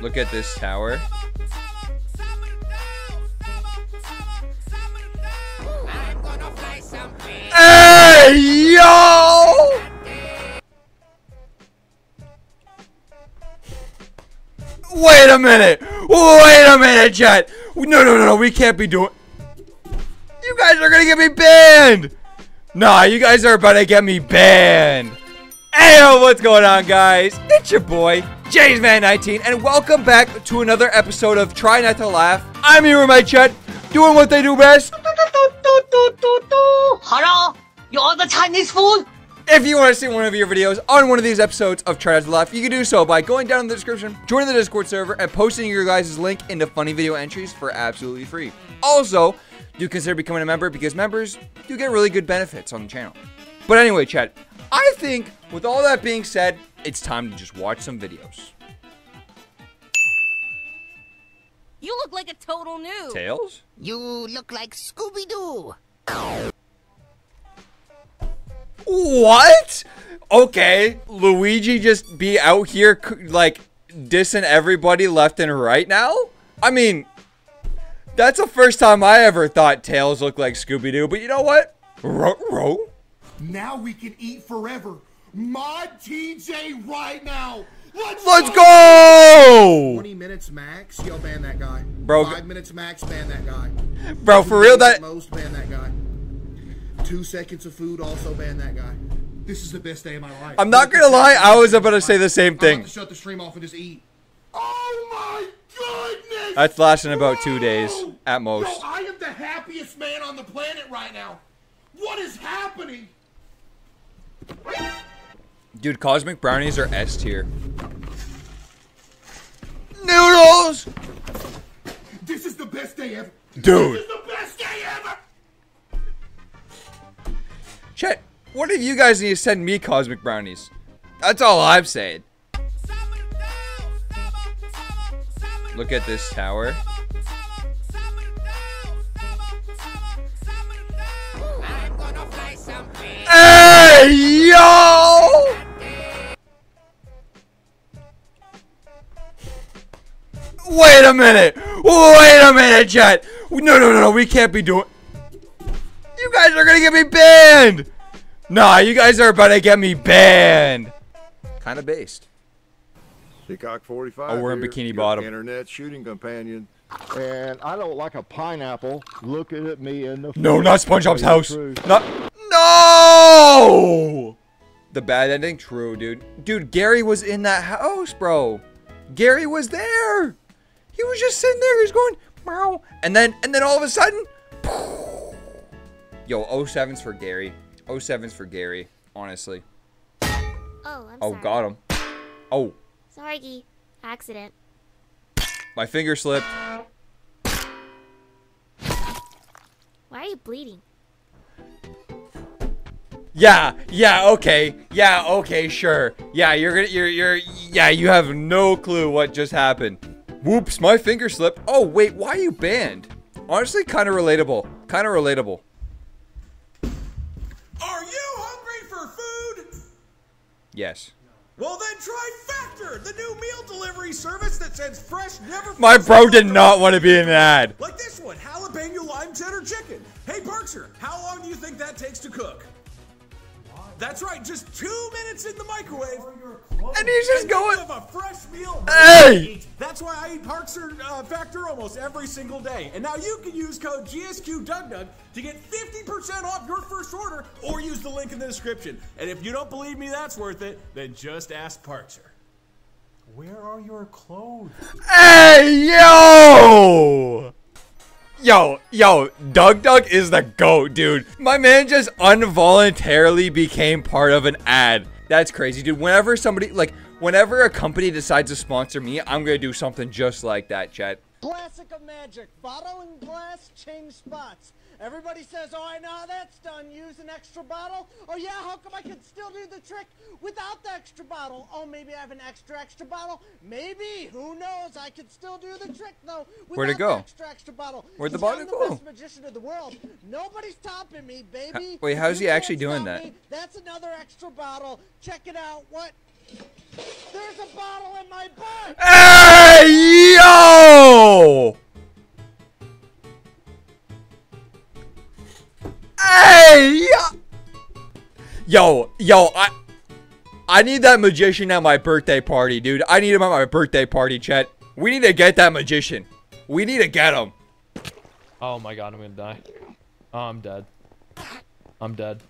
Look at this tower. Hey, yo! Wait a minute! Wait a minute, chat! No, no, no, no, we can't be doing... You guys are gonna get me banned! Nah, you guys are about to get me banned. Hey, what's going on, guys? It's your boy, JaysMan19, and welcome back to another episode of Try Not to Laugh. I'm here with my chat, doing what they do best. Hello? you're the Chinese food? If you want to see one of your videos on one of these episodes of Try Not to Laugh, you can do so by going down in the description, joining the Discord server, and posting your guys' link into funny video entries for absolutely free. Also, do consider becoming a member because members do get really good benefits on the channel. But anyway, chat, I think with all that being said, it's time to just watch some videos. You look like a total noob. Tails? You look like Scooby-Doo. What? Okay, Luigi just be out here like dissing everybody left and right now? I mean, that's the first time I ever thought Tails looked like Scooby Doo, but you know what? Ro, ro? Now we can eat forever. Mod TJ right now. Let's, Let's go! 20 minutes max. Yo, ban that guy. Bro, Five minutes max. Ban that guy. Bro, for real, that. At most ban that guy. Two seconds of food. Also ban that guy. This is the best day of my life. I'm not gonna lie, I was about to say the same thing. to shut the stream off and just eat. Oh my goodness! That's lasting about two days at most. I am the happiest man on the planet right now. What is happening? Dude, Cosmic Brownies are S tier. Noodles! This is the best day ever. Dude. This is the best day ever. Chet, what if you guys need to send me Cosmic Brownies? That's all I'm saying. Look at this tower. Hey, yo! Wait a minute! Wait a minute, chat! No, no, no, no, we can't be doing... You guys are gonna get me banned! Nah, you guys are about to get me banned. Kinda based. Peacock 45. Oh, we're in here, Bikini Bottom. Internet shooting companion. and I don't like a pineapple looking at me in the No, not SpongeBob's house. the truth. Not. No! The bad ending? True, dude. Dude, Gary was in that house, bro. Gary was there. He was just sitting there. He's going, meow. And then, and then all of a sudden, yo, 07's for Gary. 07's for Gary, honestly. Oh, I'm Oh, sorry. got him. Oh, Sorry, Gee. Accident. my finger slipped. Why are you bleeding? Yeah, yeah, okay. Yeah, okay, sure. Yeah, you're gonna you're you're yeah, you have no clue what just happened. Whoops, my finger slipped. Oh, wait, why are you banned? Honestly, kind of relatable. Kind of relatable. Are you hungry for food? Yes. Well then try Factor, the new meal delivery service that sends fresh, never My bro did not want to be in an ad. Like this one, jalapeno lime cheddar chicken. Hey Parkzer, how long do you think that takes to cook? That's right, just two minutes in the microwave. And he's just And going you have a fresh meal. Hey! ready to eat. That's why I eat Parkzer uh, Factor almost every single day. And now you can use code GSQDugDug to get 50% off your first order or use the link in the description. And if you don't believe me that's worth it, then just ask Parkzer. Where are your clothes? Hey, yo! Yo, yo, DougDoug is the GOAT, dude. My man just involuntarily became part of an ad. That's crazy, dude. Whenever somebody, like, whenever a company decides to sponsor me, I'm gonna do something just like that, chat. Classic of magic. Bottle and glass change spots. Everybody says, oh, I know how that's done. Use an extra bottle. Oh, yeah, how come I can still do the trick without the extra bottle? Oh, maybe I have an extra, extra bottle? Maybe. Who knows? I can still do the trick, though, without Where'd it go? the extra, extra bottle. Where'd the bottle I'm go? the best magician in the world. Nobody's topping me, baby. wait, how's he actually doing that? me. That's another extra bottle. Check it out. What? There's a bottle in my butt. Hey, yo! Yo, yo, I, I need that magician at my birthday party, dude. I need him at my birthday party, Chet. We need to get that magician. We need to get him. Oh my god, I'm gonna die. Oh, I'm dead. I'm dead.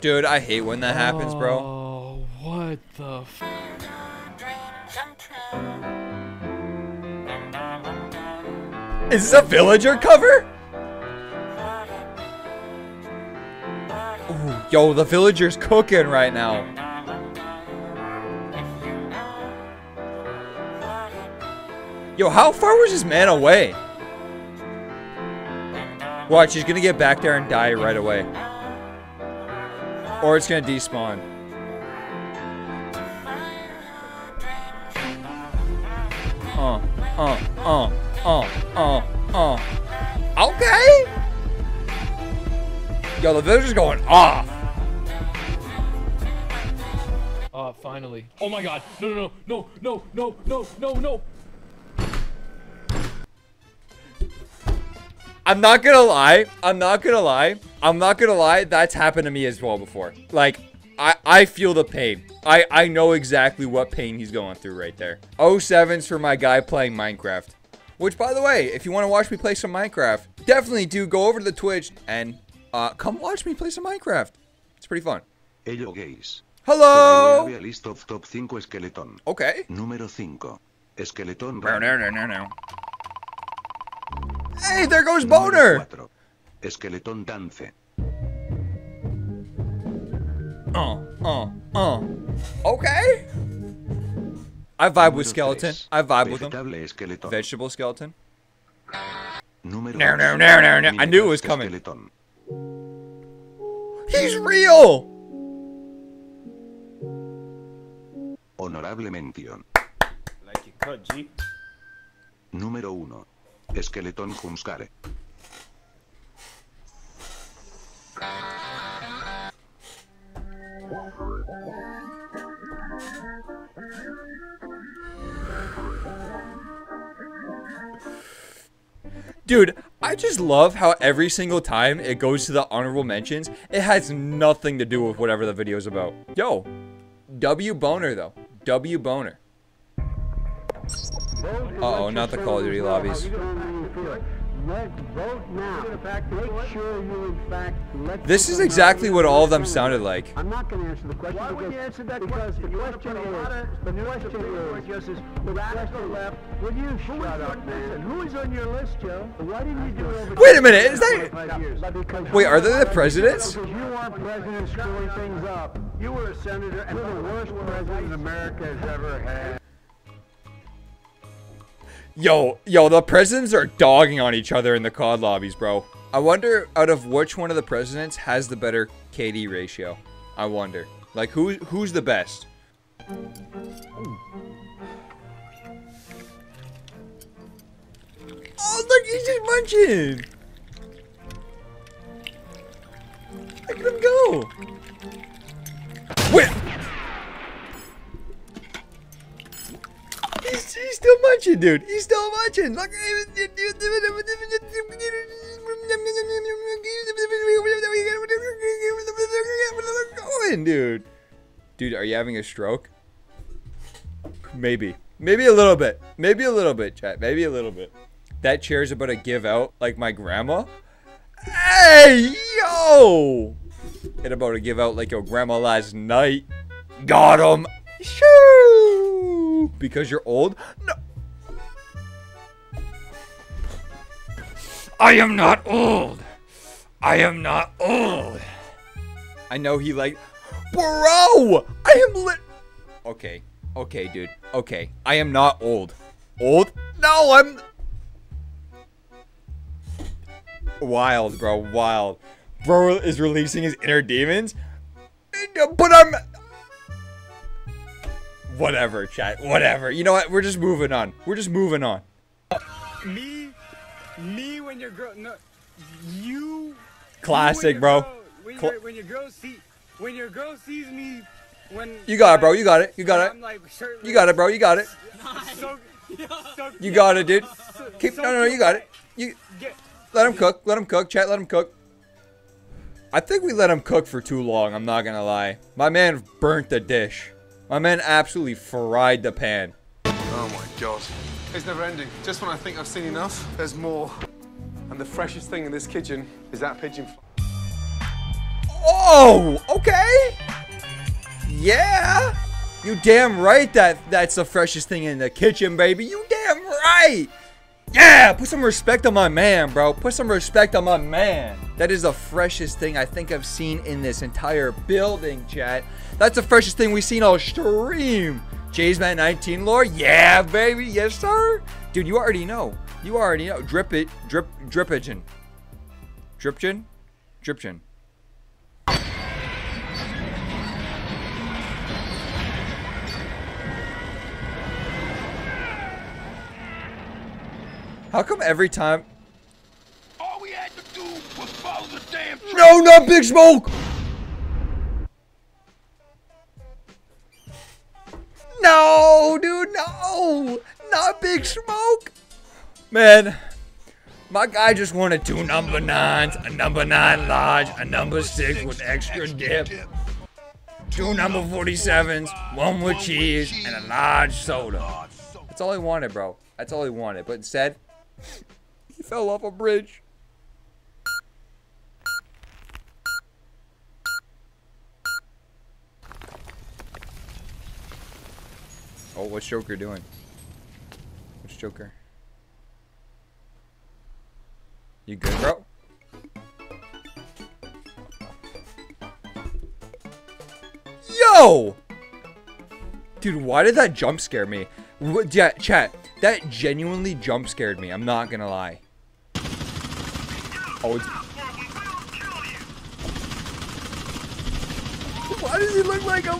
Dude, I hate when that happens, bro. Oh, what the f- Is this a villager cover? Yo, the villager's cooking right now. Yo, how far was this man away? Watch, he's gonna get back there and die right away. Or it's gonna despawn. Uh, uh, uh, uh, uh, uh. Okay. Yo, the villager's going off. finally. Oh my god! No, no, no, no, no, no, no, no, I'm not gonna lie. I'm not gonna lie. I'm not gonna lie. That's happened to me as well before. Like, I, I feel the pain. I, I know exactly what pain he's going through right there. 07's for my guy playing Minecraft. Which, by the way, if you want to watch me play some Minecraft, definitely do go over to the Twitch and uh, come watch me play some Minecraft. It's pretty fun. Hello, guys. Hello! Voy a list of top 5 esqueletón. Okay. Número 5. Esqueletón No, no, no, no, no. Hey, there goes Boner! Número 4. Esqueletón dance. Uh, uh, uh. Okay. I vibe with skeleton. I vibe with him. Vegetable esqueletón. Vegetable skeleton. Número No, no, no, no, no. I knew it was coming. He's real. Honorable mención. Like you cut, G. Número 1. Esqueletón Humskare. Dude, I just love how every single time it goes to the honorable mentions, it has nothing to do with whatever the video is about. Yo, W Boner though. W Boner. Uh oh, not the Call of Duty lobbies. Vote now. Make sure you, in fact, let This is exactly what all of them sounded like. I'm not going to answer the question Why would you answer that because question? the You wanna question is, lot of- the you question put a is, the right or left, will you Who is shut up, listen, man? who is on your list, Joe? Why didn't you do it over Wait a minute, is that- 25 years? Because Wait, are they the presidents? Because you weren't president screwing things up. You were a senator and you're the worst president America has ever had. Yo, yo, the presidents are dogging on each other in the COD lobbies, bro. I wonder out of which one of the presidents has the better KD ratio. I wonder. Like who who's the best? Oh look, he's just munching. Look at him go. Wait. He's, he's still munching, dude. He's still munching. Look. Going, dude. Dude, are you having a stroke? Maybe. Maybe a little bit. Maybe a little bit, chat. Maybe a little bit. That chair's about to give out like my grandma. Hey, yo! It about to give out like your grandma last night. Got him. Shoo! Because you're old? No. I am not old. I am not old. I know he like, bro. I am lit. Okay, okay, dude. Okay, I am not old. Old? No, I'm. Wild, bro. Wild. Bro is releasing his inner demons. But I'm. Whatever, chat. Whatever. You know what? We're just moving on. We're just moving on. Me, me when your girl, no, you. Classic, you when bro. girl- when, Cla- your, when your girl see, when your girl sees me, when You got it, bro. You got it. You got I'm it. like You got it, bro. You got it. So, You got it, dude. Keep no, no, no. You got it. You let him cook. Let him cook. Chat. Let him cook. I think we let him cook for too long. I'm not gonna lie. My man burnt the dish. My man absolutely fried the pan. Oh my god. It's never ending. Just when I think I've seen enough, there's more. And the freshest thing in this kitchen is that pigeon. Oh, okay. Yeah. You damn right that that's the freshest thing in the kitchen, baby. You damn right. Yeah, put some respect on my man, bro. Put some respect on my man. That is the freshest thing I think I've seen in this entire building, chat. That's the freshest thing we've seen all stream. JaysMan19 lore? Yeah, baby. Yes, sir. Dude, you already know. You already know. Drip it. Drip. Dripagin. Dripgin? Dripgin. How come every time... All we had to do was follow the damn No, not Big Smoke! No, dude, no! Not Big Smoke! Man, my guy just wanted two number nines, a number nine large, a number six with extra dip, two number 47s, one with cheese, and a large soda. That's all he wanted, bro. That's all he wanted. But instead, he fell off a bridge. Oh, what's Joker doing? What's Joker? You good, bro? Yo! Dude, why did that jump scare me? Yeah, chat, that genuinely jump scared me. I'm not gonna lie. Oh. Why does he look like a